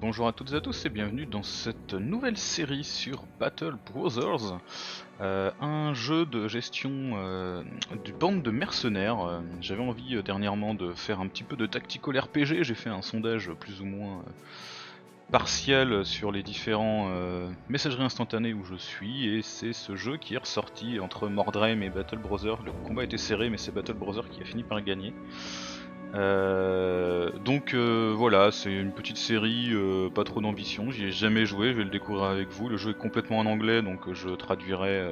bonjour à toutes et à tous et bienvenue dans cette nouvelle série sur Battle Brothers, euh, un jeu de gestion euh, du bande de mercenaires. Euh, J'avais envie dernièrement de faire un petit peu de tactical RPG, j'ai fait un sondage plus ou moins partiel sur les différents messageries instantanées où je suis et c'est ce jeu qui est ressorti entre Mordreim et Battle Brothers. Le combat était serré mais c'est Battle Brothers qui a fini par gagner. Euh, donc euh, voilà, c'est une petite série, euh, pas trop d'ambition, j'y ai jamais joué, je vais le découvrir avec vous. Le jeu est complètement en anglais, donc je traduirai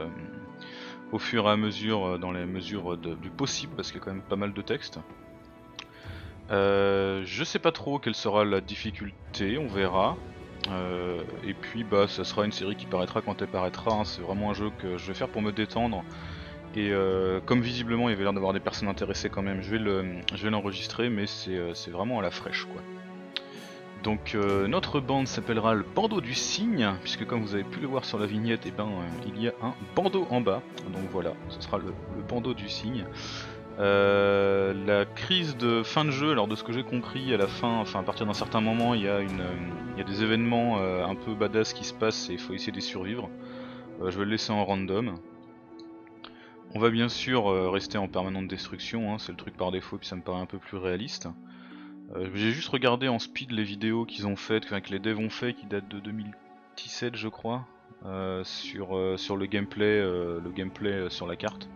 au fur et à mesure, dans les mesures du possible, parce qu'il y a quand même pas mal de texte. Je sais pas trop quelle sera la difficulté, on verra. Et puis bah ça sera une série qui paraîtra quand elle paraîtra, hein. c'est vraiment un jeu que je vais faire pour me détendre. Et euh, comme visiblement il y avait l'air d'avoir des personnes intéressées quand même, je vais l'enregistrer, mais c'est euh, c'est vraiment à la fraîche quoi. Donc euh, notre bande s'appellera le bandeau du cygne, puisque comme vous avez pu le voir sur la vignette, et ben il y a un bandeau en bas. Donc voilà, ce sera le, le bandeau du cygne. La crise de fin de jeu, alors de ce que j'ai compris, à la fin, enfin à partir d'un certain moment, il y a une, des événements un peu badass qui se passent et il faut essayer d'y survivre. Euh, je vais le laisser en random. On va bien sûr euh, rester en permanente destruction, hein, c'est le truc par défaut, puis ça me paraît un peu plus réaliste. Euh, J'ai juste regardé en speed les vidéos qu'ils ont faites, que les devs ont fait, qui datent de 2017 je crois, euh, sur, le gameplay, le gameplay sur la carte.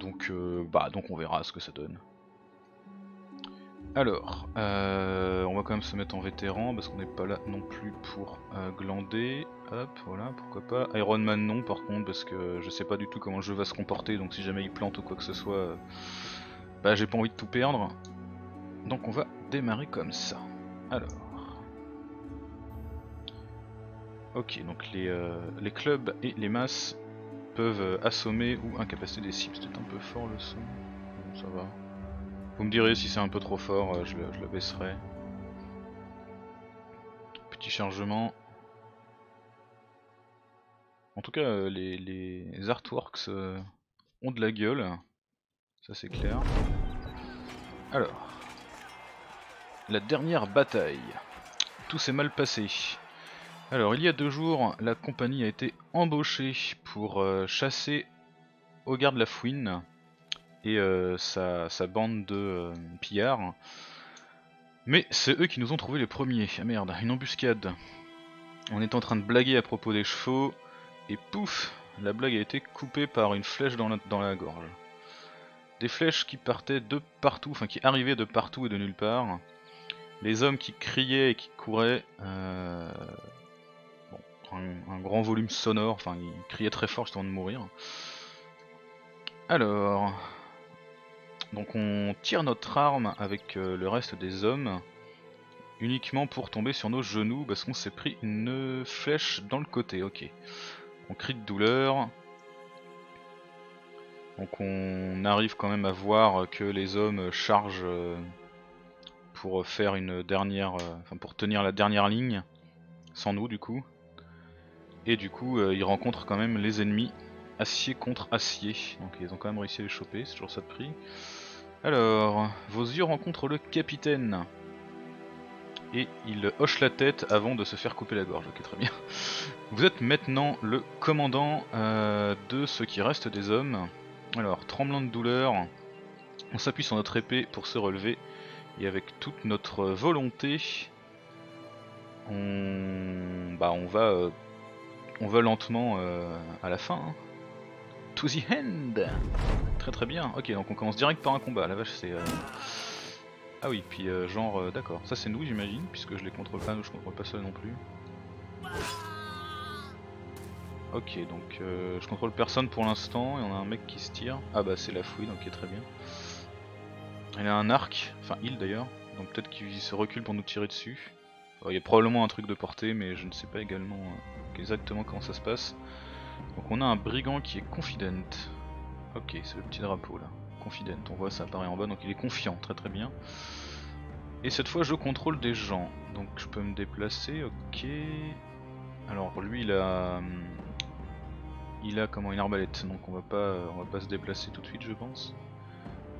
Donc, bah, donc on verra ce que ça donne. Alors, on va quand même se mettre en vétéran parce qu'on n'est pas là non plus pour glander. Hop, voilà, pourquoi pas. Iron Man non par contre parce que je sais pas du tout comment le jeu va se comporter donc si jamais il plante ou quoi que ce soit, euh, bah j'ai pas envie de tout perdre. Donc on va démarrer comme ça. Alors. Ok, donc les, euh, les clubs et les masses peuvent assommer ou incapaciter des cibles. C'est peut-être un peu fort le son. Ça va. Vous me direz si c'est un peu trop fort, euh, je, le, je le baisserai. Petit chargement. En tout cas, euh, les, artworks euh, ont de la gueule. Ça c'est clair. Alors. La dernière bataille. Tout s'est mal passé. Alors, il y a deux jours, la compagnie a été embauchée pour euh, chasser Hogarth la Fouine et euh, sa, bande de pillards. Mais c'est eux qui nous ont trouvé les premiers. Ah merde, une embuscade. On est en train de blaguer à propos des chevaux, et pouf, la blague a été coupée par une flèche dans la, gorge. Des flèches qui partaient de partout, enfin qui arrivaient de partout et de nulle part. Les hommes qui criaient et qui couraient, euh, bon, un, un grand volume sonore, enfin ils criaient très fort juste avant de mourir. Alors, donc on tire notre arme avec euh, le reste des hommes, uniquement pour tomber sur nos genoux parce qu'on s'est pris une flèche dans le côté, ok. On crie de douleur. Donc on arrive quand même à voir que les hommes chargent euh, pour faire une dernière, euh, pour tenir la dernière ligne, sans nous du coup. Et du coup euh, ils rencontrent quand même les ennemis acier contre acier. Donc ils ont quand même réussi à les choper, c'est toujours ça de prix. Alors, vos yeux rencontrent le capitaine. Et il hoche la tête avant de se faire couper la gorge. Ok, très bien. Vous êtes maintenant le commandant euh, de ce qui reste des hommes. Alors, tremblant de douleur, on s'appuie sur notre épée pour se relever. Et avec toute notre volonté, on, bah, on va, euh, on va lentement euh, à la fin. hein. To the end. Très très bien. Ok, donc on commence direct par un combat. La vache, c'est. Ah oui, puis euh, genre, euh, d'accord. Ça c'est nous, j'imagine, puisque je les contrôle pas, je contrôle pas ça non plus. Ok, donc euh, je contrôle personne pour l'instant, et on a un mec qui se tire. Ah bah c'est la fouine, ok très bien. Il a un arc, enfin il d'ailleurs, donc peut-être qu'il se recule pour nous tirer dessus. Il y a probablement un truc de portée, mais je ne sais pas également euh, exactement comment ça se passe. Donc on a un brigand qui est confident. Ok, c'est le petit drapeau là. Confident, on voit ça apparaît en bas, donc il est confiant, très très bien. Et cette fois je contrôle des gens, donc je peux me déplacer, ok. Alors lui il a... Il a comment une arbalète, donc on va pas on va pas se déplacer tout de suite je pense.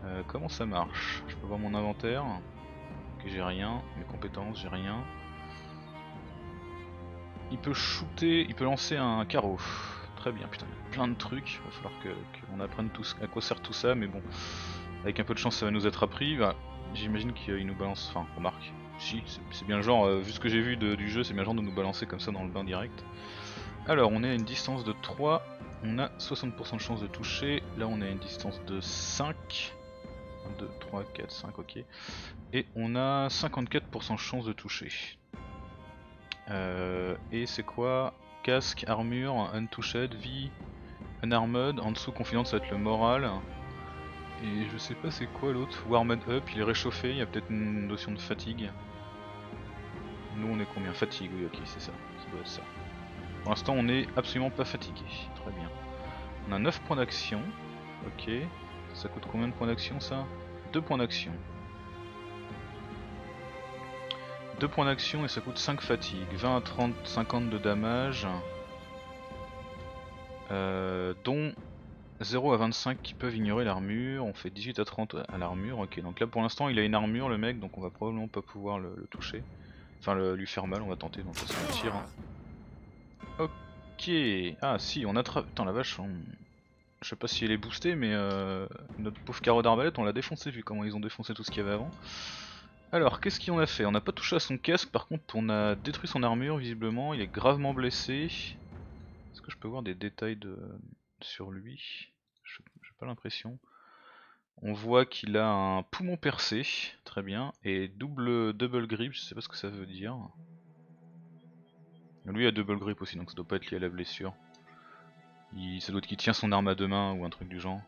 Euh, comment ça marche? Je peux voir mon inventaire. Ok j'ai rien, mes compétences j'ai rien. il peut shooter, il peut lancer un carreau. Très bien, putain, il y a plein de trucs. Il va falloir qu'on apprenne tous à quoi sert tout ça, mais bon, avec un peu de chance ça va nous être appris. Bah, J'imagine qu'il nous balance, enfin, remarque, si, c'est bien le genre, euh, vu ce que j'ai vu du jeu, c'est bien le genre de nous balancer comme ça dans le bain direct. Alors, on est à une distance de 3, on a 60% de chance de toucher, là on est à une distance de 5. 1, 2, 3, 4, 5, ok. Et on a 54% de chance de toucher. Euh, et c'est quoi Casque, armure, untouched, vie, unarmed, en dessous confident ça va être le moral. Et je sais pas c'est quoi l'autre, warmed up, il est réchauffé, il y a peut-être une notion de fatigue. Nous on est combien? Fatigue, oui ok c'est ça, ça doit être ça. Pour l'instant on est absolument pas fatigué, très bien. On a 9 points d'action, ok. Ça coûte combien de points d'action ça? 2 points d'action. 2 points d'action et ça coûte 5 fatigue. 20 à 30, 50 de damage. Euh, dont 0 à 25 qui peuvent ignorer l'armure. On fait 18 à 30 à l'armure. Ok, donc là pour l'instant il a une armure le mec, donc on va probablement pas pouvoir le, toucher. Enfin lui faire mal, on va tenter, donc ça un tir. Ok. Ah si, on attrape. Putain la vache, on... Je sais pas si elle est boostée, mais euh, notre pauvre carreau d'arbalète, on l'a défoncé vu comment ils ont défoncé tout ce qu'il y avait avant. Alors, qu'est-ce qu'on a fait? On n'a pas touché à son casque, par contre on a détruit son armure visiblement, il est gravement blessé. Est-ce que je peux voir des détails sur lui? J'ai pas l'impression. On voit qu'il a un poumon percé, très bien, et double double grip, je sais pas ce que ça veut dire. Lui a double grip aussi, donc ça doit pas être lié à la blessure. Ça doit être qu'il tient son arme à deux mains ou un truc du genre.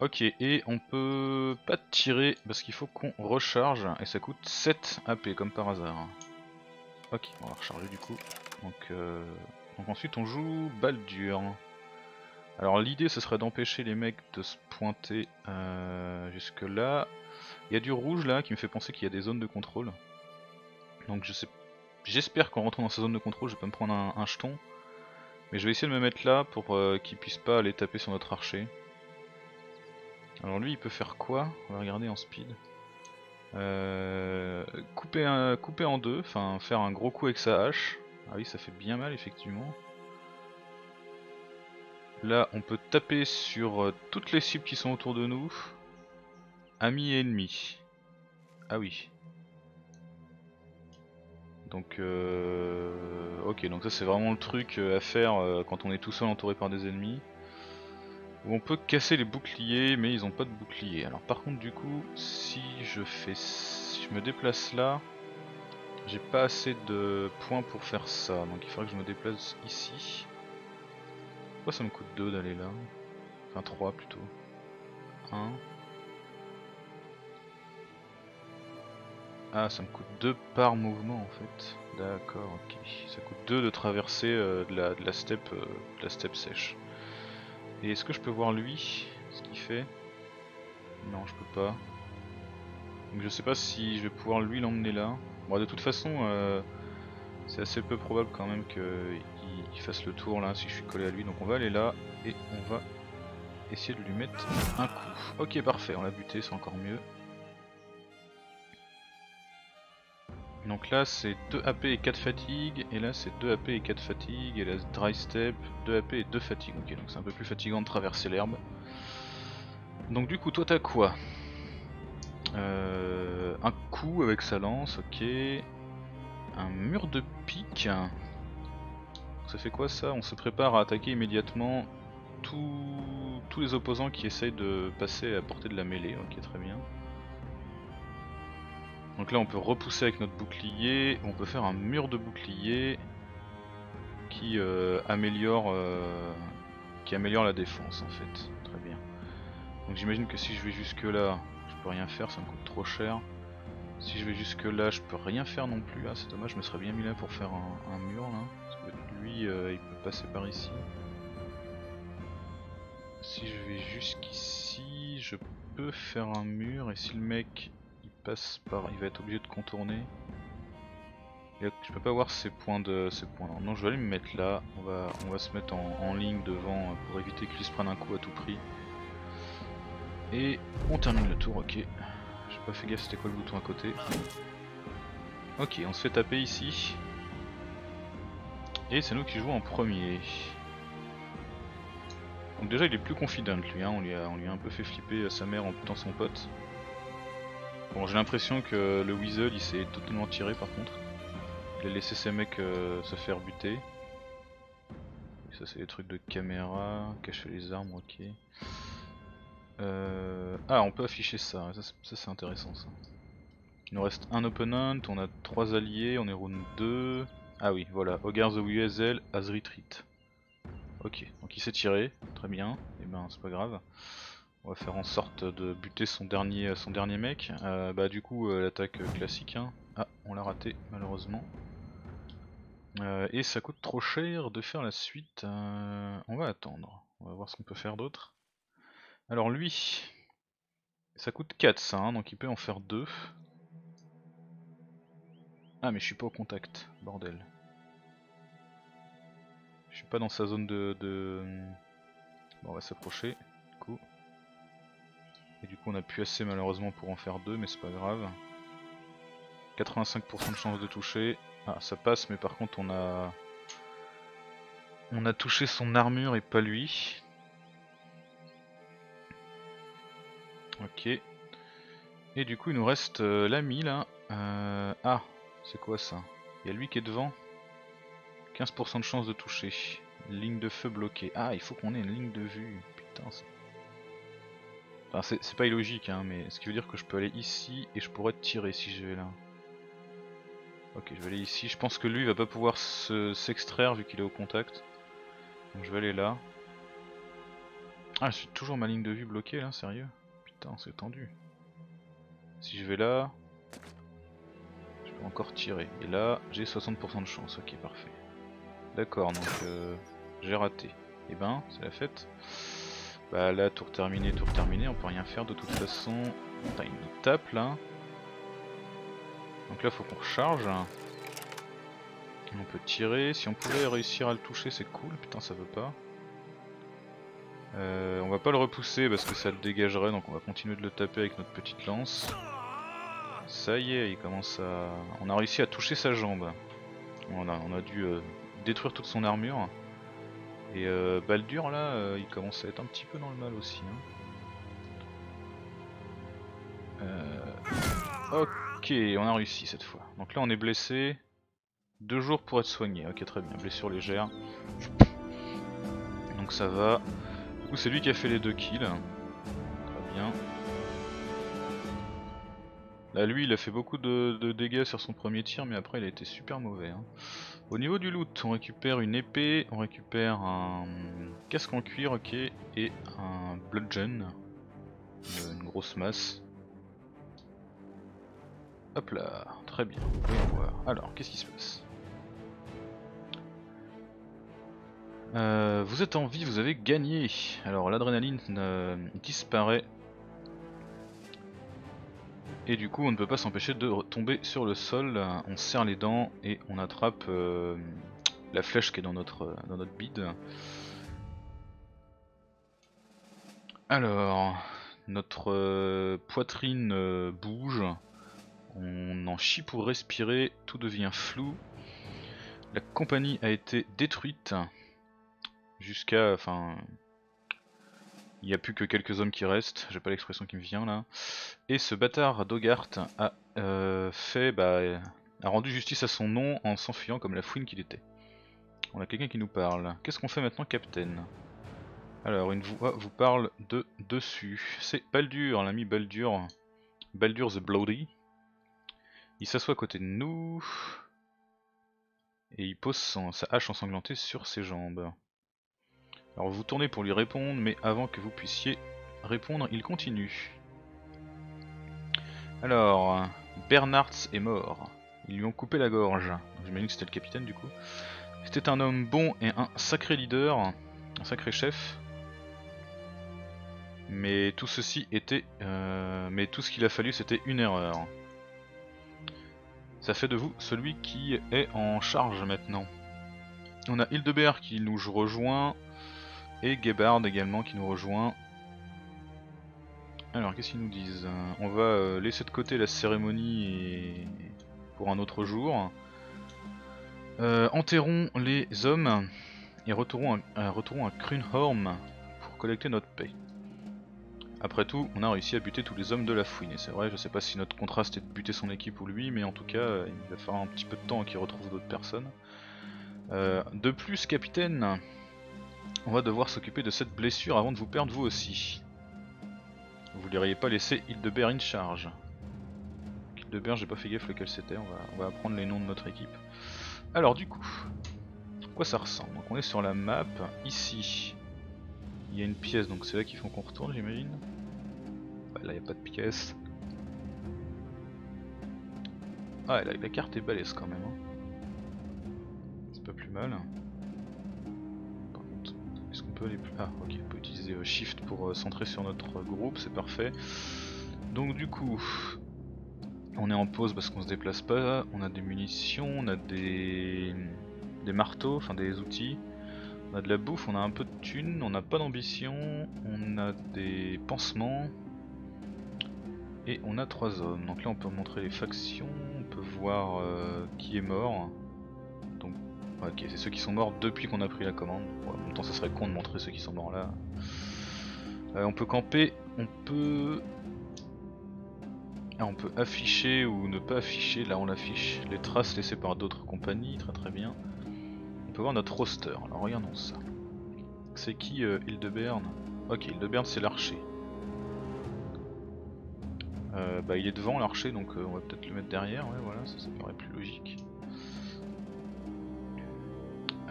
Ok, et on peut pas tirer parce qu'il faut qu'on recharge et ça coûte 7 AP comme par hasard. Ok, on va recharger du coup. Donc, euh, donc ensuite on joue balle dure. Alors l'idée ce serait d'empêcher les mecs de se pointer euh, jusque là. Il y a du rouge là qui me fait penser qu'il y a des zones de contrôle. Donc je sais, j'espère qu'en rentrant dans ces zones de contrôle je peux me prendre un jeton. Mais je vais essayer de me mettre là pour euh, qu'il puisse pas aller taper sur notre archer. Alors lui il peut faire quoi On va regarder en speed. Euh, couper, en deux, enfin faire un gros coup avec sa hache. Ah oui ça fait bien mal effectivement. Là on peut taper sur euh, toutes les cibles qui sont autour de nous. Amis et ennemis. Ah oui. Donc euh, ok donc ça c'est vraiment le truc à faire quand on est tout seul entouré par des ennemis. On peut casser les boucliers mais ils ont pas de bouclier. Alors par contre du coup si je fais si je me déplace là j'ai pas assez de points pour faire ça donc il faudrait que je me déplace ici. Pourquoi ça me coûte 2 d'aller là? Enfin 3 plutôt. 1 Ah, ça me coûte 2 par mouvement en fait. D'accord, ok. Ça coûte 2 de traverser euh, de, la, steppe, euh, de la steppe sèche. Et est-ce que je peux voir lui Ce qu'il fait? Non, je peux pas. Donc je sais pas si je vais pouvoir lui l'emmener là. Bon, de toute façon, euh, c'est assez peu probable quand même qu'il fasse le tour là si je suis collé à lui. Donc on va aller là et on va essayer de lui mettre un coup. Ok, parfait, on l'a buté, c'est encore mieux. Donc là c'est 2 AP et 4 fatigue, et là c'est 2 AP et 4 fatigue, et là dry step, 2 AP et 2 fatigue. Ok donc c'est un peu plus fatigant de traverser l'herbe. Donc du coup toi t'as quoi? Euh, Un coup avec sa lance, ok. Un mur de pique. Ça fait quoi ça? On se prépare à attaquer immédiatement tous les opposants qui essayent de passer à portée de la mêlée, ok très bien. Donc là on peut repousser avec notre bouclier, on peut faire un mur de bouclier qui euh, améliore euh, qui améliore la défense en fait. Très bien. Donc j'imagine que si je vais jusque là, je peux rien faire, ça me coûte trop cher. Si je vais jusque là, je peux rien faire non plus. Ah c'est dommage, je me serais bien mis là pour faire un, mur là. Parce que lui euh, il peut passer par ici. Si je vais jusqu'ici, je peux faire un mur et si le mec passe par. Il va être obligé de contourner. je peux pas voir ces points de ces points là. Non je vais aller me mettre là. On va se mettre en, ligne devant euh, pour éviter qu'il se prenne un coup à tout prix. Et on termine le tour, ok. J'ai pas fait gaffe c'était quoi le bouton à côté. Ok on se fait taper ici. Et c'est nous qui jouons en premier. Donc déjà il est plus confident lui, hein. on, lui a, on lui a un peu fait flipper sa mère en putant son pote. Bon j'ai l'impression que le Weasel il s'est totalement tiré par contre. Il a laissé ses mecs euh, se faire buter. ça c'est des trucs de caméra, cacher les armes, ok. Euh... Ah on peut afficher ça, ça c'est intéressant ça. Il nous reste un opponent, on a trois alliés, on est round 2. Ah oui voilà, Hogar the Weasel has retreat. Ok, donc il s'est tiré, très bien, et eh ben c'est pas grave. On va faire en sorte de buter son dernier, son dernier mec. Euh, bah du coup euh, l'attaque classique. Hein. Ah, on l'a raté malheureusement. Euh, et ça coûte trop cher de faire la suite. on va attendre. On va voir ce qu'on peut faire d'autre. Alors lui, ça coûte 4 ça, hein, donc il peut en faire 2. Ah mais je suis pas au contact, bordel. Je suis pas dans sa zone de... Bon on va s'approcher. Et du coup on a pu assez malheureusement pour en faire deux, mais c'est pas grave. 85% de chance de toucher. Ah ça passe mais par contre on a... On a touché son armure et pas lui. Ok. Et du coup il nous reste euh, l'ami là. Euh, ah, c'est quoi ça? Il y a lui qui est devant. 15% de chance de toucher. Ligne de feu bloquée. Ah, il faut qu'on ait une ligne de vue. Putain, C'est pas illogique, hein, mais ce qui veut dire que je peux aller ici et je pourrais tirer si je vais là. Ok, je vais aller ici. Je pense que lui il va pas pouvoir s'extraire vu qu'il est au contact. Donc je vais aller là. Ah, je suis toujours ma ligne de vue bloquée là, sérieux? Putain, c'est tendu. Si je vais là, je peux encore tirer. Et là, j'ai 60% de chance. Ok, parfait. D'accord, donc euh, j'ai raté. Et eh ben, c'est la fête. Bah là, tour terminé, tour terminé, on peut rien faire de toute façon. Putain, il nous tape là. Donc là, faut qu'on recharge. On peut tirer. Si on pouvait réussir à le toucher, c'est cool. Putain, ça veut pas. Euh, on va pas le repousser parce que ça le dégagerait, donc on va continuer de le taper avec notre petite lance. Ça y est, il commence à... On a réussi à toucher sa jambe. On a, dû euh, détruire toute son armure. Et euh, Baldur là, euh, il commence à être un petit peu dans le mal aussi. Hein. Euh, ok, on a réussi cette fois. Donc là on est blessé. Deux jours pour être soigné. Ok très bien, blessure légère. Donc ça va. Du coup c'est lui qui a fait les deux kills. Là lui il a fait beaucoup de, dégâts sur son premier tir mais après il a été super mauvais. Hein. Au niveau du loot, on récupère une épée, on récupère un casque en cuir, ok, et un bludgeon, une grosse masse. Hop là, très bien, voyons voir. Alors, qu'est-ce qui se passe? Euh, Vous êtes en vie, vous avez gagné. Alors, l'adrénaline euh, disparaît et du coup on ne peut pas s'empêcher de tomber sur le sol, on serre les dents et on attrape euh, la flèche qui est dans notre, dans notre bide. Alors, notre euh, poitrine euh, bouge, on en chie pour respirer, tout devient flou. La compagnie a été détruite jusqu'à... enfin il n'y a plus que quelques hommes qui restent, j'ai pas l'expression qui me vient là. Et ce bâtard Dogart a euh, fait, bah, a rendu justice à son nom en s'enfuyant comme la fouine qu'il était. On a quelqu'un qui nous parle. Qu'est-ce qu'on fait maintenant, Captain Alors, une voix vous parle de dessus. C'est Baldur, l'ami Baldur. Baldur the Bloody. Il s'assoit à côté de nous. Et il pose sa hache ensanglantée sur ses jambes. Alors vous tournez pour lui répondre, mais avant que vous puissiez répondre, il continue. Alors, Bernards est mort. Ils lui ont coupé la gorge. J'imagine que c'était le capitaine du coup. C'était un homme bon et un sacré leader, un sacré chef. Mais tout ceci était... Euh, mais tout ce qu'il a fallu c'était une erreur. Ça fait de vous celui qui est en charge maintenant. On a Hildebert qui nous rejoint, et Gebhard également qui nous rejoint. Alors qu'est-ce qu'ils nous disent? On va euh, laisser de côté la cérémonie pour un autre jour. Euh, enterrons les hommes et retournons à, retournons à Krunhorm pour collecter notre paix. Après tout, on a réussi à buter tous les hommes de la fouine, et c'est vrai, je sais pas si notre contrat c'était de buter son équipe ou lui, mais en tout cas, il va falloir un petit peu de temps qu'il retrouve d'autres personnes. Euh, de plus, capitaine, on va devoir s'occuper de cette blessure avant de vous perdre vous aussi. Vous l'auriez pas laissé Hildebert in charge. Hildebert, j'ai pas fait gaffe lequel c'était, on va, apprendre les noms de notre équipe. Alors du coup, quoi ça ressemble? Donc on est sur la map, ici, il y a une pièce, donc c'est là qu'il faut qu'on retourne j'imagine. Là il n'y a pas de pièce. Ah la, la carte est balèze quand même. Hein. C'est pas plus mal. Ah ok, on peut utiliser euh, Shift pour euh, centrer sur notre groupe, c'est parfait. Donc du coup, on est en pause parce qu'on se déplace pas, on a des munitions, on a des, des marteaux, enfin des outils. On a de la bouffe, on a un peu de thunes, on n'a pas d'ambition, on a des pansements. Et on a trois hommes. Donc là on peut montrer les factions, on peut voir euh, qui est mort. Ok c'est ceux qui sont morts depuis qu'on a pris la commande. en même temps ça serait con de montrer ceux qui sont morts là. Euh, on peut camper, on peut ah, on peut afficher ou ne pas afficher, là on l'affiche, les traces laissées par d'autres compagnies, très très bien. On peut voir notre roster, alors regardons ça. C'est qui euh, Hildebern Ok, Hildebern c'est l'archer. Euh, bah il est devant l'archer donc euh, on va peut-être le mettre derrière, ouais voilà, ça, ça paraît plus logique.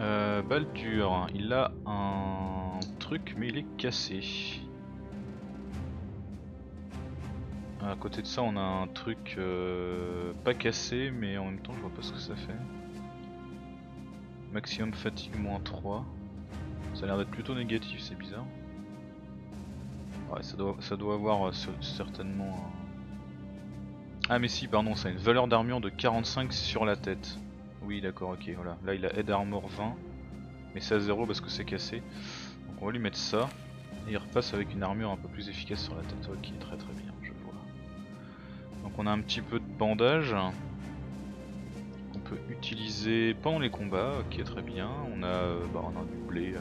Euh, Baldur, il a un truc mais il est cassé. À côté de ça, on a un truc euh, pas cassé, mais en même temps, je vois pas ce que ça fait. Maximum fatigue moins 3. Ça a l'air d'être plutôt négatif, c'est bizarre. Ouais, ça doit, ça doit avoir euh, certainement Ah mais si, pardon, ça a une valeur d'armure de 45 sur la tête. Oui, d'accord, ok, voilà. Là, il a Aid Armor 20, mais c'est à 0 parce que c'est cassé. Donc on va lui mettre ça, et il repasse avec une armure un peu plus efficace sur la tête. Ok, très très bien on a un petit peu de bandage qu'on peut utiliser pendant les combats, qui est très bien. On a, euh, bah, on a du blé. Euh.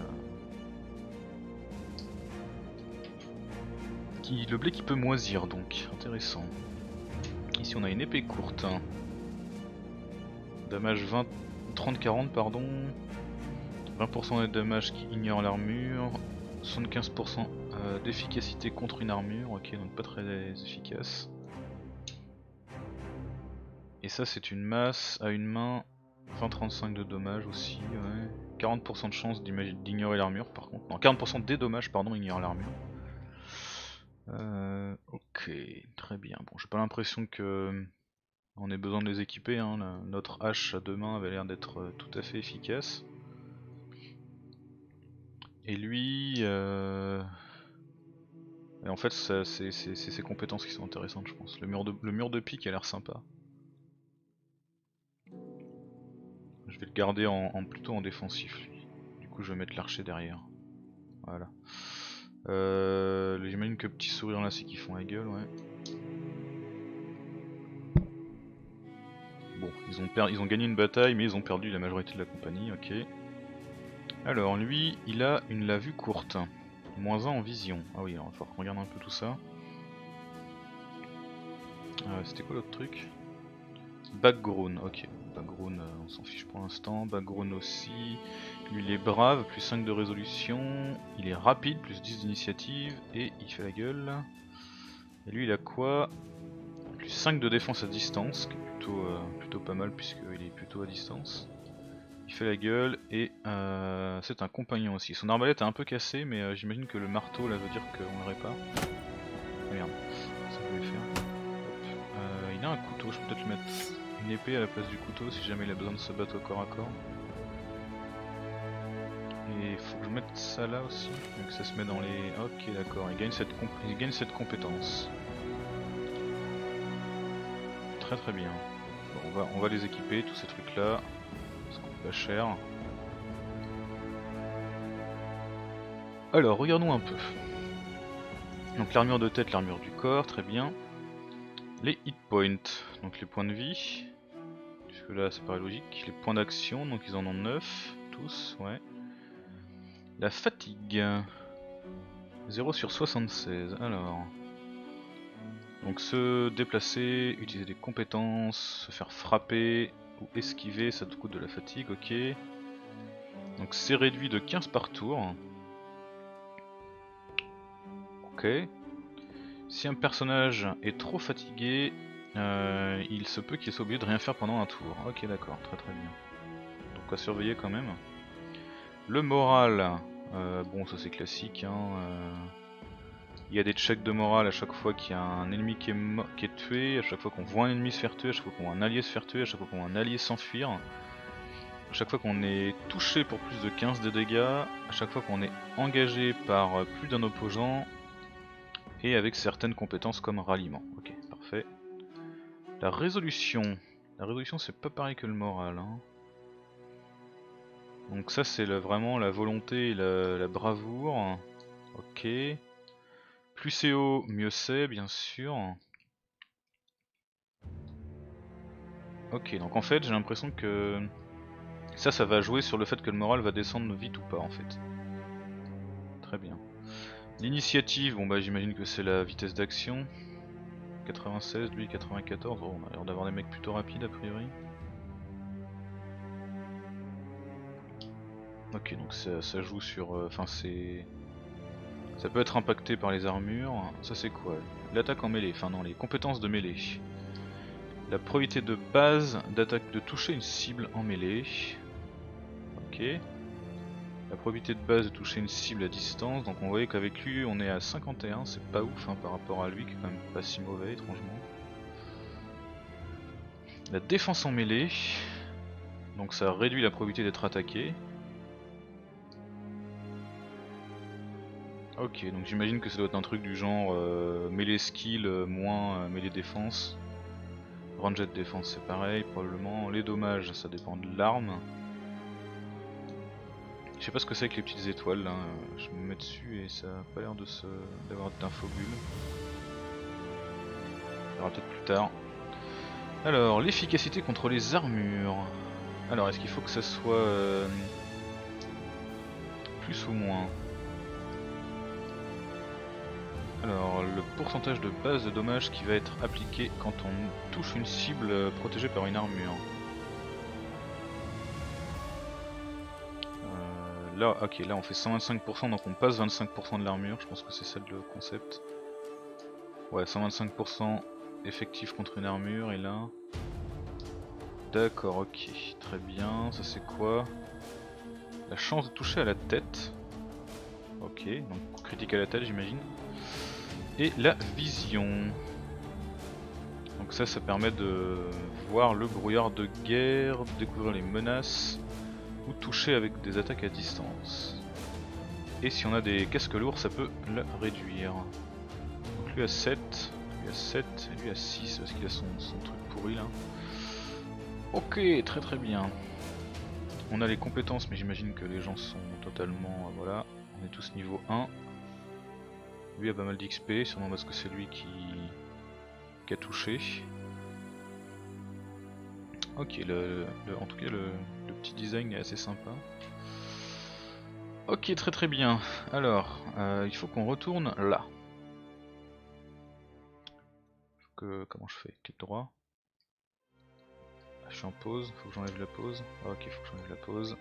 Qui, le blé qui peut moisir donc, intéressant. Ici on a une épée courte. Damage 20, 30-40 pardon. 20% de damage qui ignore l'armure. 75% euh, d'efficacité contre une armure, ok donc pas très efficace. Et ça c'est une masse à une main, 20-35 de dommages aussi, ouais. 40% de chance d'ignorer l'armure par contre. Non, 40% des dommages, pardon, ignorer l'armure. Euh, ok, très bien. Bon, j'ai pas l'impression que on ait besoin de les équiper. Hein. notre hache à deux mains avait l'air d'être euh, tout à fait efficace. Et lui, euh... Et en fait, c'est ses compétences qui sont intéressantes, je pense. Le mur de, pique a l'air sympa. Je vais le garder en, plutôt en défensif Du coup je vais mettre l'archer derrière. Voilà. Euh, J'imagine que petit sourire là c'est qu'ils font la gueule, ouais. Ils ont, gagné une bataille mais ils ont perdu la majorité de la compagnie, ok. Alors lui, il a une la vue courte. Moins 1 en vision. Ah oui, alors il va falloir qu'on regarde un peu tout ça. Euh, C'était quoi l'autre truc? Background, ok. Background, euh, on s'en fiche pour l'instant. Background aussi. Lui, il est brave, plus 5 de résolution. Il est rapide, plus 10 d'initiative. Et il fait la gueule. Et lui, il a quoi? Plus 5 de défense à distance, plutôt, euh, plutôt pas mal puisqu'il est plutôt à distance. Il fait la gueule et euh, c'est un compagnon aussi. Son arbalète est un peu cassée, mais j'imagine que le marteau là veut dire qu'on le répare. Merde, ça voulait faire. il a un couteau, je peux peut-être le mettre une épée à la place du couteau si jamais il a besoin de se battre au corps à corps. Et faut que je mette ça là aussi, donc ça se met dans les... Ok d'accord, il, il gagne cette compétence. Très très bien. on, va, on va les équiper, tous ces trucs là, ça coûte pas cher. Alors, regardons un peu. Donc l'armure de tête, l'armure du corps, très bien. Les hit points, donc les points de vie Parce que là, ça paraît logique. Les points d'action, donc ils en ont 9, tous, ouais. La fatigue. 0 sur 76, alors... Donc se déplacer, utiliser des compétences, se faire frapper ou esquiver, ça te coûte de la fatigue, ok. Donc c'est réduit de 15 par tour. Ok. Si un personnage est trop fatigué, euh, il se peut qu'il soit obligé de rien faire pendant un tour. Ok d'accord, très très bien. Donc à surveiller quand même. Le moral, euh, bon ça c'est classique. Hein, euh, il y a des checks de morale à chaque fois qu'il y a un ennemi qui est, tué, à chaque fois qu'on voit un ennemi se faire tuer, à chaque fois qu'on voit un allié se faire tuer, à chaque fois qu'on voit un allié s'enfuir. À chaque fois qu'on est touché pour plus de 15 de dégâts, à chaque fois qu'on est engagé par plus d'un opposant, et avec certaines compétences comme ralliement. Ok, parfait. La résolution. La résolution c'est pas pareil que le moral. Hein. Donc ça c'est vraiment la volonté et la bravoure. Ok. Plus c'est haut, mieux c'est, bien sûr. Ok, donc en fait j'ai l'impression que ça, ça va jouer sur le fait que le moral va descendre vite ou pas en fait. Très bien. L'initiative, bon bah j'imagine que c'est la vitesse d'action. 96, lui 94, on a l'air d'avoir des mecs plutôt rapides a priori. Ok, donc ça, joue sur... Euh, enfin c'est... Ça peut être impacté par les armures. Ça c'est quoi L'attaque en mêlée, enfin non, les compétences de mêlée. La probabilité de base d'attaque de toucher une cible en mêlée. Ok. La probabilité de base de toucher une cible à distance, donc on voyait qu'avec lui on est à 51, c'est pas ouf hein, par rapport à lui qui est quand même pas si mauvais étrangement. La défense en mêlée, donc ça réduit la probabilité d'être attaqué. Ok, donc j'imagine que ça doit être un truc du genre euh, mêlée skill euh, moins euh, mêlée défense. Ranged défense c'est pareil probablement. Les dommages ça dépend de l'arme. Je sais pas ce que c'est avec les petites étoiles là. Je me mets dessus et ça a pas l'air de se d'avoir d'infobulle. On verra peut-être plus tard. Alors, l'efficacité contre les armures. Alors, est-ce qu'il faut que ça soit plus ou moins? Alors, le pourcentage de base de dommages qui va être appliqué quand on touche une cible protégée par une armure. Euh, là, ok, là on fait 125%, donc on passe 25% de l'armure, je pense que c'est ça le concept. Ouais, 125% effectif contre une armure, et là... D'accord, ok, très bien, ça c'est quoi? La chance de toucher à la tête. Ok, donc critique à la tête j'imagine et la vision. Donc ça, ça permet de voir le brouillard de guerre, découvrir les menaces ou toucher avec des attaques à distance. Et si on a des casques lourds, ça peut la réduire. Donc lui a 7, lui a 7 et lui a 6 parce qu'il a son, truc pourri là. Ok, très très bien. On a les compétences, mais j'imagine que les gens sont totalement... Voilà, on est tous niveau 1. Lui a pas mal d'XP, sûrement parce que c'est lui qui... a touché. Ok, le, en tout cas le, petit design est assez sympa. Ok, très très bien. Alors, euh, il faut qu'on retourne là. Que, comment je fais? Clic droit? je suis en pause, faut que j'enlève la pause. Ok, faut que j'enlève la pause.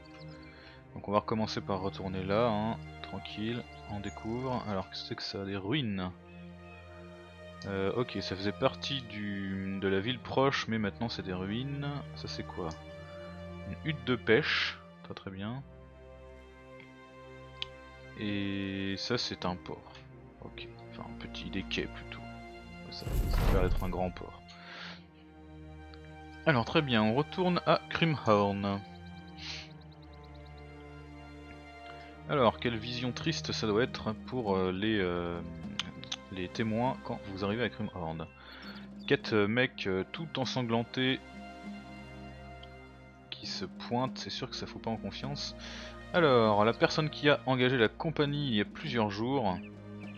Donc on va recommencer par retourner là, hein. tranquille, on découvre. Alors que c'est que ça Des ruines. Euh, ok, ça faisait partie du, de la ville proche, mais maintenant c'est des ruines. Ça c'est quoi? Une hutte de pêche, très très bien. Et ça c'est un port. Ok, enfin un petit des quais plutôt. Ça, ça a l'air d'être un grand port. Alors très bien, on retourne à Crimhorn. Alors, quelle vision triste ça doit être pour euh, les, euh, les témoins quand vous arrivez à Grimhorn. Quatre euh, mecs tout ensanglantés qui se pointent, c'est sûr que ça faut pas en confiance. Alors, la personne qui a engagé la compagnie il y a plusieurs jours,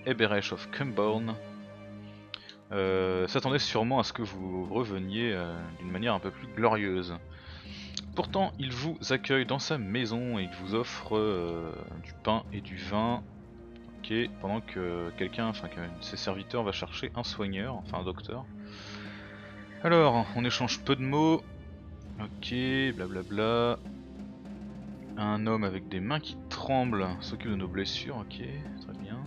Eberech of Cumborn, s'attendait sûrement à ce que vous reveniez d'une manière un peu plus glorieuse. Pourtant, il vous accueille dans sa maison et il vous offre euh, du pain et du vin. Ok, pendant que quelqu'un, enfin que ses serviteurs va chercher un soigneur, enfin un docteur. Alors, on échange peu de mots. Ok, blablabla. Un homme avec des mains qui tremblent s'occupe de nos blessures, ok, très bien.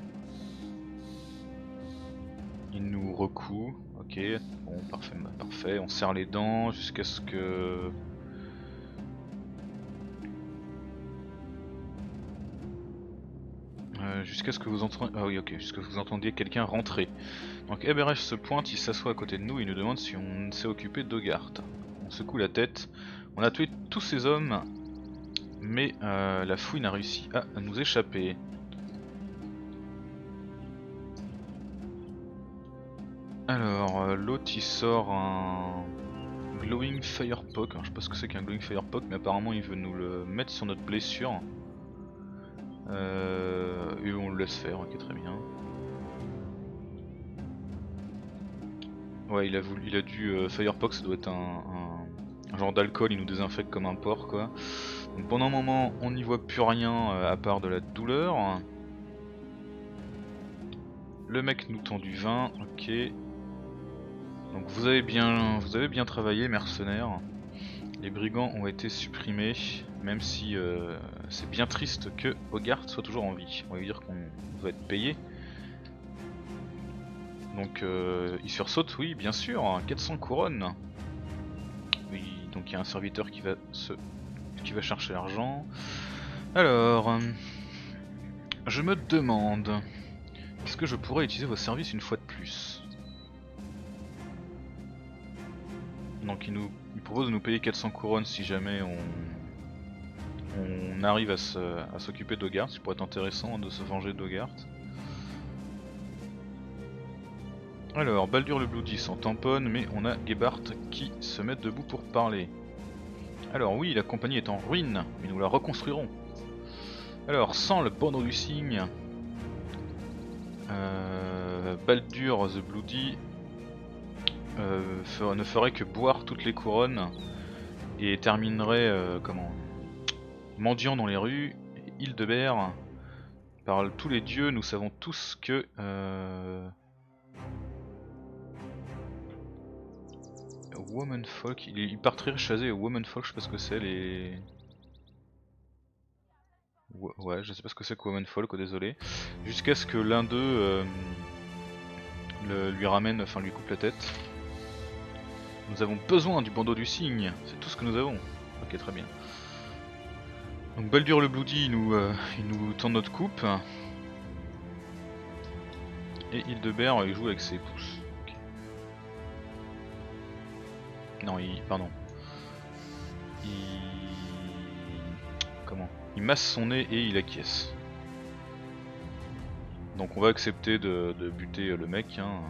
Il nous recoue, ok, bon parfait, parfait, on serre les dents jusqu'à ce que jusqu'à ce que vous entendiez, ah jusqu'à ce que vous entendiez quelqu'un rentrer. Donc Eberef se pointe, il s'assoit à côté de nous, il nous demande si on s'est occupé d'Ogart. On secoue la tête. On a tué tous ces hommes, mais euh, la fouille n'a réussi à nous échapper. Alors, euh, l'autre il sort un Glowing Firepoke. je sais pas ce que c'est qu'un Glowing Firepoke, mais apparemment il veut nous le mettre sur notre blessure. Euh, on le laisse faire, ok très bien. Ouais il a voulu, il a dû euh, Firepox ça doit être un, genre d'alcool, il nous désinfecte comme un porc quoi. Donc pendant un moment on n'y voit plus rien euh, à part de la douleur. Le mec nous tend du vin, ok. Donc vous avez bien, vous avez bien travaillé mercenaires. Les brigands ont été supprimés, même si euh, c'est bien triste que Hogarth soit toujours en vie. On va dire qu'on va être payé. Donc euh, il sursaute, oui, bien sûr, 400 couronnes. Oui, donc il y a un serviteur qui va qui va chercher l'argent. Alors, je me demande, est-ce que je pourrais utiliser vos services une fois de plus? Donc il nous propose de nous payer 400 couronnes si jamais on, on arrive à s'occuper d'Ogart, ce pourrait être intéressant de se venger d'Ogart. Alors, Baldur le Bloody s'en tamponne, mais on a Gebart qui se met debout pour parler. Alors oui, la compagnie est en ruine, mais nous la reconstruirons. Alors, sans le bandeau du cygne, Baldur the Bloody euh, ne ferait que boire toutes les couronnes et terminerait euh, comment? Mendiant dans les rues, Hildebert, par tous les dieux, nous savons tous que euh, Woman il, il partirait chasser Woman Folk, je sais pas ce que c'est les. Ouais, je sais pas ce que c'est que Woman Folk, oh, désolé. Jusqu'à ce que l'un d'eux lui ramène, enfin lui coupe la tête. Nous avons besoin du bandeau du cygne, c'est tout ce que nous avons. Ok, très bien. Donc Baldur le Bloody, il nous, euh, il nous tend notre coupe. Et Hildebert, il joue avec ses pouces. Non, il... pardon. Il... Comment? Il masse son nez et il acquiesce. Donc on va accepter de, buter le mec. Hein.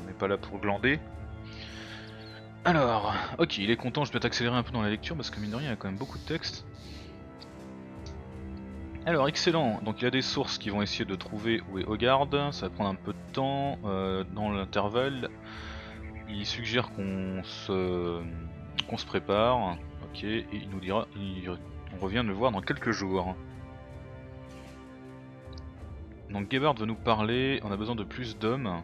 On n'est pas là pour glander. Alors, ok, il est content, je peux t'accélérer un peu dans la lecture parce que mine de rien, il y a quand même beaucoup de texte. Alors, excellent, donc il y a des sources qui vont essayer de trouver où est Hogard, ça va prendre un peu de temps. Euh, dans l'intervalle, il suggère qu'on se, prépare, ok, et il nous dira, on revient le voir dans quelques jours. Donc Gebhardt veut nous parler, on a besoin de plus d'hommes.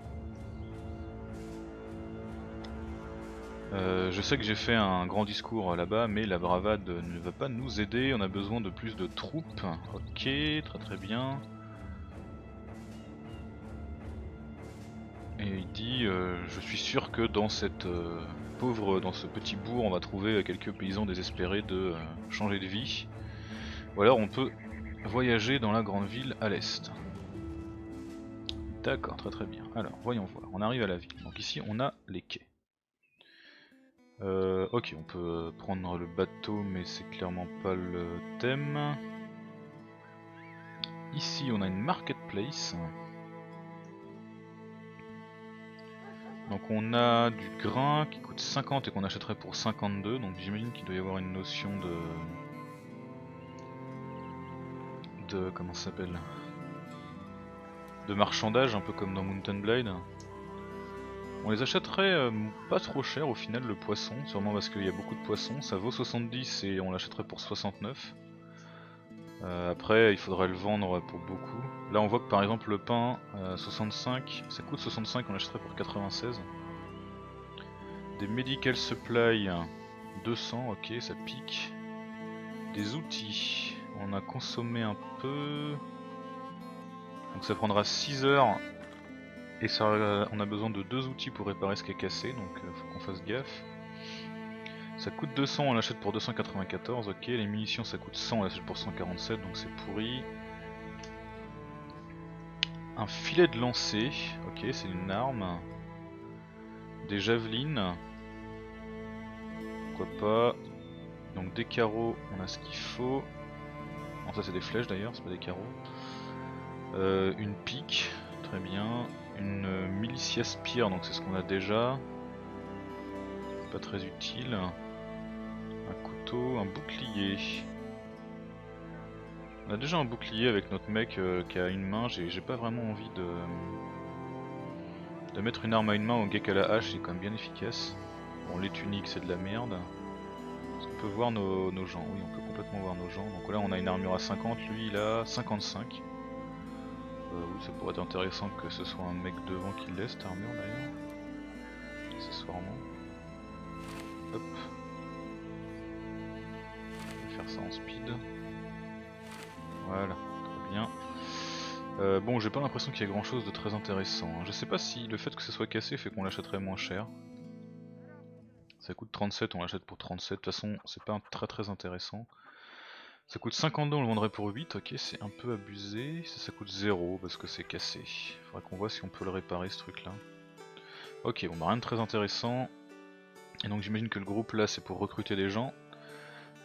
Euh, je sais que j'ai fait un grand discours là-bas, mais la bravade ne va pas nous aider, on a besoin de plus de troupes. Ok, très très bien. Et il dit, euh, je suis sûr que dans cette euh, pauvre, dans ce petit bourg, on va trouver quelques paysans désespérés de changer de vie. Ou alors on peut voyager dans la grande ville à l'est. D'accord, très très bien. Alors, voyons voir. On arrive à la ville. Donc ici, on a les quais. Euh, ok, on peut prendre le bateau, mais c'est clairement pas le thème. Ici, on a une marketplace. Donc on a du grain qui coûte 50 et qu'on achèterait pour 52, donc j'imagine qu'il doit y avoir une notion de... de... comment ça s'appelle? De marchandage, un peu comme dans Mountain Blade. On les achèterait euh, pas trop cher au final le poisson, sûrement parce qu'il y a beaucoup de poissons, ça vaut 70 et on l'achèterait pour 69. Euh, après il faudrait le vendre pour beaucoup. Là on voit que par exemple le pain 65, ça coûte 65, on l'achèterait pour 96. Des medical supply 200, ok ça pique. Des outils, on a consommé un peu. Donc ça prendra 6 heures et ça, on a besoin de deux outils pour réparer ce qui est cassé, donc euh, faut qu'on fasse gaffe. Ça coûte 200, on l'achète pour 294, ok. Les munitions ça coûte 100, on l'achète pour 147, donc c'est pourri. Un filet de lancer, ok, c'est une arme. Des javelines. Pourquoi pas. Donc des carreaux, on a ce qu'il faut. Non, ça c'est des flèches d'ailleurs, c'est pas des carreaux. Euh, une pique, très bien. Une militia spire, donc c'est ce qu'on a déjà. Pas très utile. Un couteau, un bouclier. On a déjà un bouclier avec notre mec euh, qui a une main, j'ai pas vraiment envie de... de mettre une arme à une main au gars a la hache, c'est quand même bien efficace. Bon les tuniques c'est de la merde. Qu'on peut voir nos, nos gens Oui on peut complètement voir nos gens. Donc là on a une armure à 50, lui il a 55. Euh, oui, ça pourrait être intéressant que ce soit un mec devant qui laisse cette armure d'ailleurs. Accessoirement. Hop. Je vais faire ça en speed. Voilà, très bien. Euh, bon, j'ai pas l'impression qu'il y ait grand chose de très intéressant. Hein. Je sais pas si le fait que ce soit cassé fait qu'on l'achèterait moins cher. Ça coûte 37, on l'achète pour 37. De toute façon, c'est pas très très intéressant. Ça coûte 50 on le vendrait pour 8, ok c'est un peu abusé, ça, ça coûte 0 parce que c'est cassé. Faudrait qu'on voit si on peut le réparer ce truc là. Ok bon bah rien de très intéressant. Et donc j'imagine que le groupe là c'est pour recruter des gens.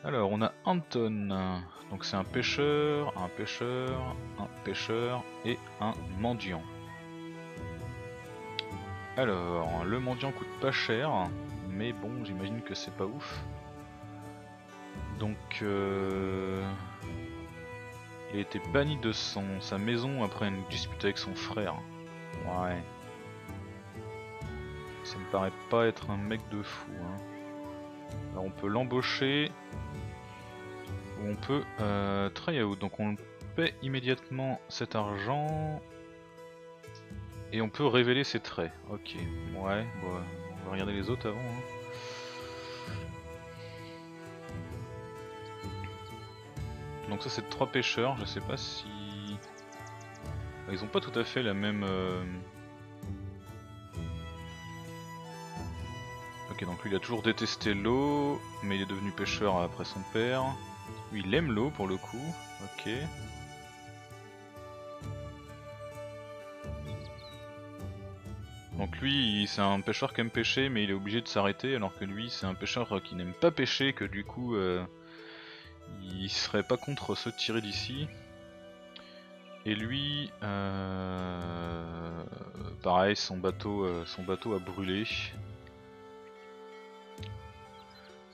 Alors on a Anton, donc c'est un pêcheur, un pêcheur, un pêcheur et un mendiant. Alors le mendiant coûte pas cher, mais bon j'imagine que c'est pas ouf. Donc, euh, il a été banni de sa maison après une dispute avec son frère. Ouais. Ça me paraît pas être un mec de fou. Hein. Alors on peut l'embaucher. Ou on peut euh, try. Donc on paie immédiatement cet argent. Et on peut révéler ses traits. Ok. Ouais. Bon, on va regarder les autres avant. Hein. Donc ça c'est trois pêcheurs, je sais pas si... Ils ont pas tout à fait la même... Euh, ok donc lui il a toujours détesté l'eau, mais il est devenu pêcheur après son père. Lui il aime l'eau pour le coup, ok. Donc lui c'est un pêcheur qui aime pêcher mais il est obligé de s'arrêter alors que lui c'est un pêcheur qui n'aime pas pêcher que du coup euh, il serait pas contre se tirer d'ici. Et lui, euh, pareil, son bateau, euh, son bateau a brûlé.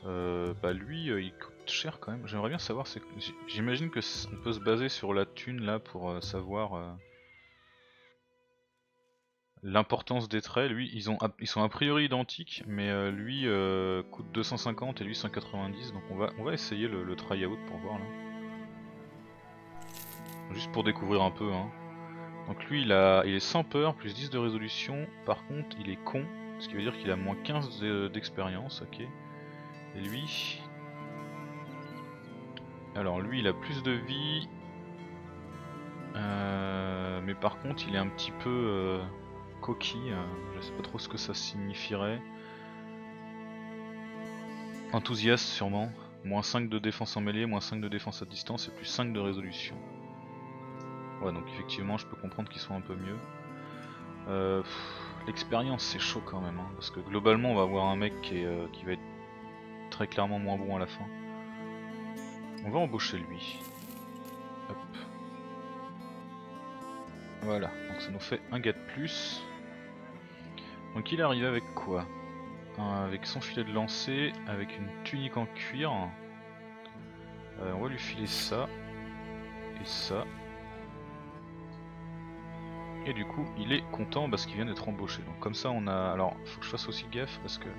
Euh, bah lui, il coûte cher quand même. J'aimerais bien savoir. J'imagine que on peut se baser sur la thune là pour savoir l'importance des traits. Lui, ils, ont, ils sont a priori identiques, mais euh, lui euh, coûte 250 et lui 190, donc on va, on va essayer le, try-out pour voir là. Juste pour découvrir un peu. Hein. Donc lui, il, a, il est sans peur, plus 10 de résolution, par contre il est con, ce qui veut dire qu'il a moins 15 d'expérience, ok. Et lui... Alors lui, il a plus de vie, euh, mais par contre il est un petit peu coquille, euh, je sais pas trop ce que ça signifierait. Enthousiaste sûrement, moins 5 de défense en mêlée, moins 5 de défense à distance et plus 5 de résolution. Ouais donc effectivement je peux comprendre qu'ils sont un peu mieux. Euh, l'expérience c'est chaud quand même, hein, parce que globalement on va avoir un mec qui, euh, qui va être très clairement moins bon à la fin. On va embaucher lui. Voilà, donc ça nous fait un gars de plus. Donc il est arrivé avec quoi? Avec son filet de lancer, avec une tunique en cuir. Euh, on va lui filer ça. Et ça. Et du coup, il est content parce qu'il vient d'être embauché. Donc comme ça, on a... Alors, faut que je fasse aussi gaffe parce que...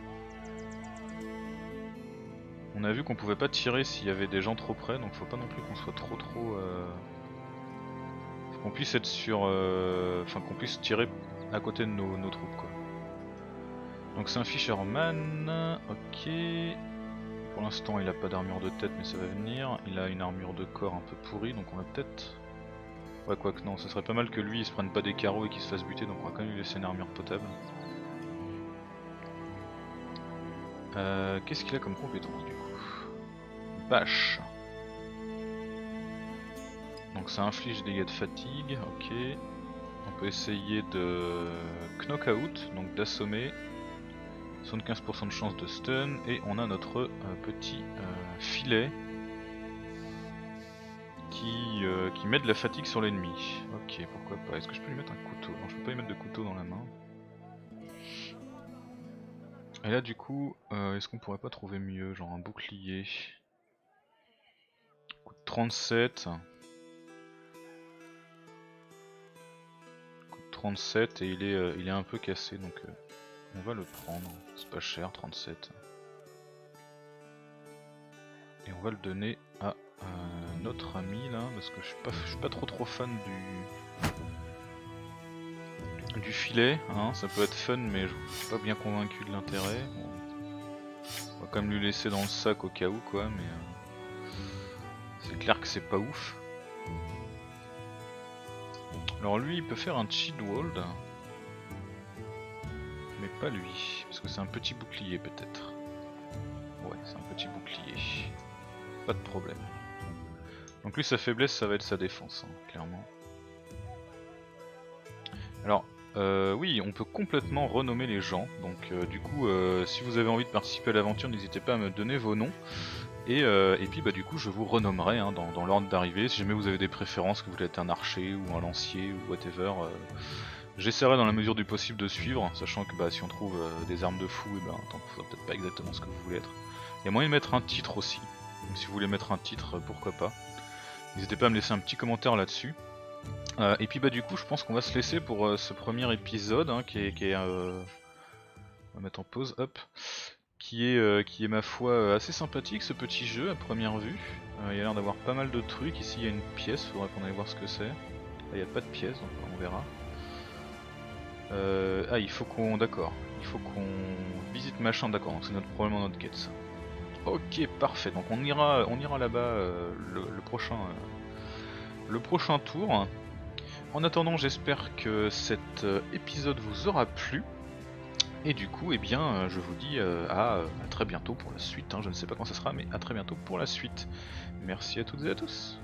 On a vu qu'on pouvait pas tirer s'il y avait des gens trop près, donc faut pas non plus qu'on soit trop trop... Euh... Qu'on puisse être sur... Euh, enfin, qu'on puisse tirer à côté de nos, nos troupes, quoi. Donc c'est un Fisherman, ok. Pour l'instant il a pas d'armure de tête mais ça va venir. Il a une armure de corps un peu pourrie donc on va peut-être... Ouais quoi que non, ce serait pas mal que lui il se prenne pas des carreaux et qu'il se fasse buter donc on va quand même lui laisser une armure potable. Euh, Qu'est-ce qu'il a comme compétence du coup? Bâche. Donc ça inflige des dégâts de fatigue, ok. On peut essayer de knock-out, donc d'assommer 75% de chance de stun et on a notre euh, petit euh, filet qui, euh, qui met de la fatigue sur l'ennemi. Ok, pourquoi pas. Est-ce que je peux lui mettre un couteau? Non, je peux pas lui mettre de couteau dans la main. Et là du coup, est-ce qu'on pourrait pas trouver mieux Genre un bouclier? Coûte 37. Coûte 37 et il est, il est un peu cassé donc... On va le prendre, c'est pas cher, 37. Et on va le donner à notre ami là, parce que je suis pas, trop trop fan du du filet. Hein. Ça peut être fun, mais je suis pas bien convaincu de l'intérêt. On va quand même lui laisser dans le sac au cas où quoi, mais euh, c'est clair que c'est pas ouf. Alors lui, il peut faire un cheat world pas lui, parce que c'est un petit bouclier peut-être. Ouais, c'est un petit bouclier. Pas de problème. Donc lui sa faiblesse ça va être sa défense, hein, clairement. Alors, euh, oui, on peut complètement renommer les gens, donc euh, du coup, euh, si vous avez envie de participer à l'aventure, n'hésitez pas à me donner vos noms. Et, puis bah du coup je vous renommerai hein, dans, dans l'ordre d'arrivée, si jamais vous avez des préférences, que vous voulez être un archer ou un lancier ou whatever, J'essaierai dans la mesure du possible de suivre, sachant que bah, si on trouve euh, des armes de fou, et eh ben, peut-être pas exactement ce que vous voulez être. Il y a moyen de mettre un titre aussi, si vous voulez mettre un titre, euh, pourquoi pas. N'hésitez pas à me laisser un petit commentaire là-dessus. Euh, et puis bah du coup je pense qu'on va se laisser pour ce premier épisode hein, qui est, qui est on va mettre en pause, hop, qui est, qui est ma foi assez sympathique ce petit jeu à première vue. il y a l'air d'avoir pas mal de trucs, ici il y a une pièce, faudrait qu'on aille voir ce que c'est. Il n'y a pas de pièce donc on verra. Euh, ah, il faut qu'on. D'accord. Il faut qu'on visite machin, d'accord. Donc c'est notre problème notre quête. Ok, parfait. Donc on ira, on ira là-bas euh, le, prochain, euh, le prochain tour. En attendant, j'espère que cet épisode vous aura plu. Et du coup, eh bien, je vous dis à, très bientôt pour la suite. Hein. Je ne sais pas quand ça sera, mais à très bientôt pour la suite. Merci à toutes et à tous.